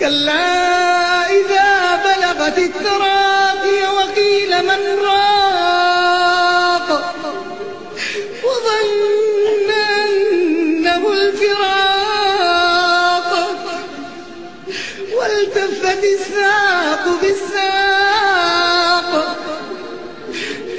كلا إذا بلغت التراقي وقيل من راق. وظن أنه الفراق. والتفت الساق بالساق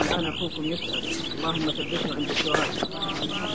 الآن أخوكم يسأل. اللهم ثبته عند السؤال